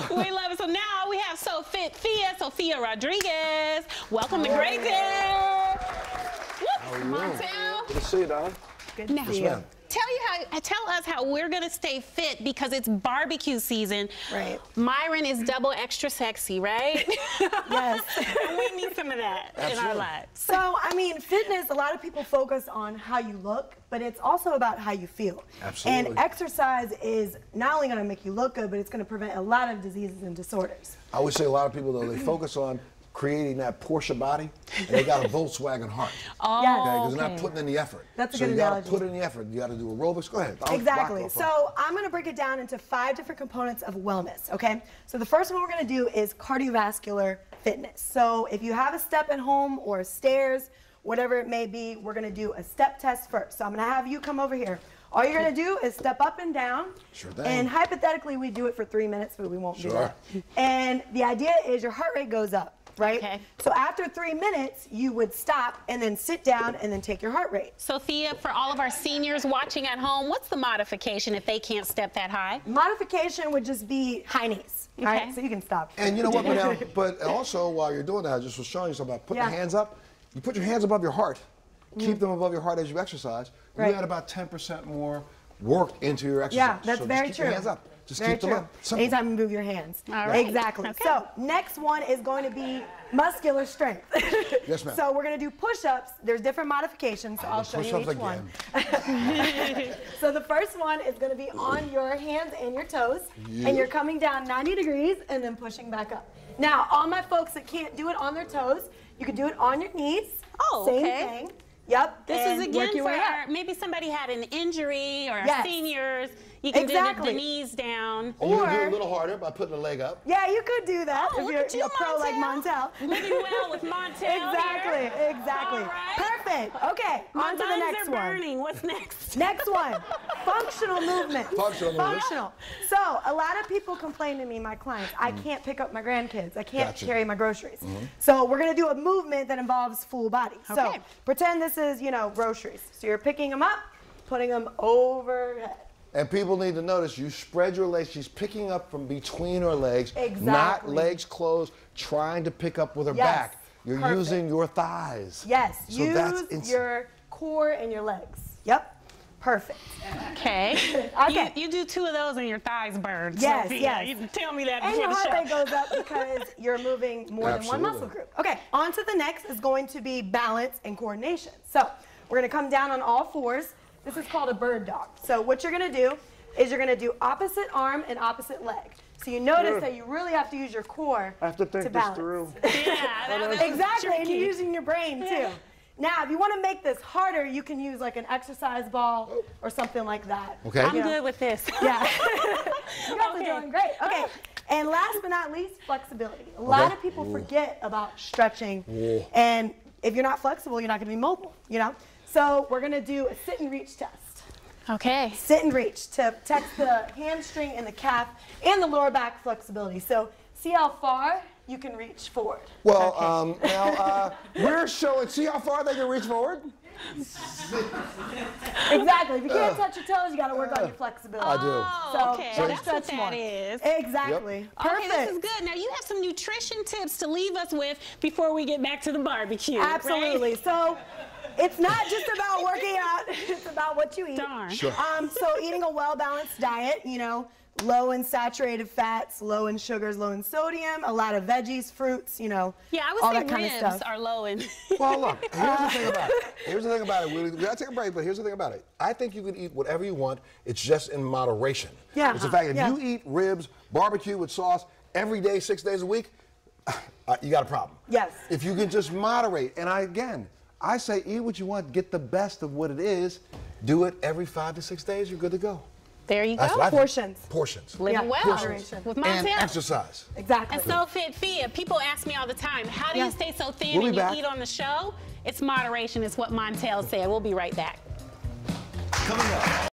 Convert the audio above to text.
we love it. So now we have SoFit Fia, Sofia Rodriguez. Welcome to Great Day. Whoop, Montel. Good to see you, darling. Good to see you. Ma'am. Tell you how uh, tell us how we're gonna stay fit because it's barbecue season. Right. Myron is double extra sexy, right? Yes. and we need some of that in our lives. So, I mean, fitness, a lot of people focus on how you look, but it's also about how you feel. Absolutely. And exercise is not only going to make you look good, but it's going to prevent a lot of diseases and disorders. I always say a lot of people though they focus on creating that Porsche body, and they got a Volkswagen heart. Oh, Yes. Okay, because they're not putting in the effort. That's a so good you gotta put in the effort. You got to do aerobics. Go ahead. I'll Exactly. So I'm going to break it down into five different components of wellness, okay? So the first one we're going to do is cardiovascular fitness. So if you have a step at home or stairs, whatever it may be, we're going to do a step test first. So I'm going to have you come over here. All you're going to do is step up and down. Sure thing. And hypothetically, we do it for three minutes, but we won't do Sure. that. And the idea is your heart rate goes up, right? Okay. So after three minutes, you would stop and then sit down and then take your heart rate. Sofia, for all of our seniors watching at home, what's the modification if they can't step that high? Modification would just be high knees, Okay. right? So you can stop. And you know what? But, but also while you're doing that, I just was showing you something about putting Yeah. the hands up. You put your hands above your heart. Keep mm. them above your heart as you exercise. Right. You add about 10% more work into your exercise. Yeah, that's so very just keep true. Your hands up. Just very keep true. them up. Simple. Anytime you move your hands. All right. Exactly. Okay. So next one is going to be muscular strength. Yes, ma'am. So we're going to do push-ups. There's different modifications. So I'll show you Push-ups each one. So the first one is going to be on your hands and your toes, and you're coming down 90 degrees and then pushing back up. Now, all my folks that can't do it on their toes, you can do it on your knees. Oh, Same okay. thing. Yep. This and is work again your for our, maybe somebody had an injury or Yes. seniors. You can do the, Exactly. the knees down. Or you can do it a little harder by putting the leg up. Yeah, you could do that Oh, if look you're, at you, you're a pro like Montel. Living well with Montel. Exactly, here. exactly. All right. Perfect. Okay, My on to the lungs next are one. burning. What's next? Next one, functional movement. Functional movement. Functional. So a lot of people complain to me, my clients, I mm-hmm. can't pick up my grandkids. I can't Gotcha. carry my groceries. Mm-hmm. So we're gonna do a movement that involves full body. So pretend this is, you know, groceries. So you're picking them up, putting them overhead. And people need to notice you spread your legs. She's picking up from between her legs, not legs closed, trying to pick up with her Yes, back. You're perfect. using your thighs. Yes, So use your core and your legs. Yep, perfect. Okay. Okay. You, you do two of those and your thighs burn. Yes, Sofia. yes. You tell me that And before your heart rate goes up because you're moving more than one muscle group. Okay, on to the next is going to be balance and coordination. So we're gonna come down on all fours. This is called a bird dog. So what you're gonna do is you're gonna do opposite arm and opposite leg. So you notice Good. that you really have to use your core I have to think to this balance. through. Yeah, that, that was Exactly, and you're using your brain too. Now, if you want to make this harder, you can use like an exercise ball oh. or something like that. Okay. I'm You know? good with this. Yeah. you guys Okay. are doing great. Okay. And last but not least, flexibility. A lot Okay. of people forget about stretching. Ooh. And if you're not flexible, you're not going to be mobile, you know? So we're going to do a sit and reach test. Okay. Sit and reach to test the hamstring and the calf and the lower back flexibility. So see how far you can reach forward. Well, um, now uh, we're showing. See how far they can reach forward? Exactly. If you can't touch your toes, you got to work on your flexibility. I do. Oh, okay. gotta That's what stretch that more. is. Exactly. Okay, this is good. Now you have some nutrition tips to leave us with before we get back to the barbecue. right? Absolutely. So it's not just about working out, it's about what you eat. Darn. Sure. Um, so eating a well-balanced diet, you know, low in saturated fats, low in sugars, low in sodium, a lot of veggies, fruits, you know, Yeah, I would all say that kind ribs of stuff. are low in. Well, look. Here's the thing about it. Here's the thing about it. We, we gotta take a break, but here's the thing about it. I think you can eat whatever you want. It's just in moderation. Yeah. It's the fact if Yeah. you eat ribs, barbecue with sauce every day, six days a week, uh, you got a problem. Yes. If you can just moderate, and I again, I say eat what you want, get the best of what it is, do it every five to six days, you're good to go. There you That's go. what I think. Portions. Portions. Living Yeah, well portions. with And Montel. exercise. Exactly. And SoFitFia, people ask me all the time, how do Yeah. you stay so thin We'll be and you back. eat on the show? It's moderation, is what Montel said. We'll be right back. Coming up.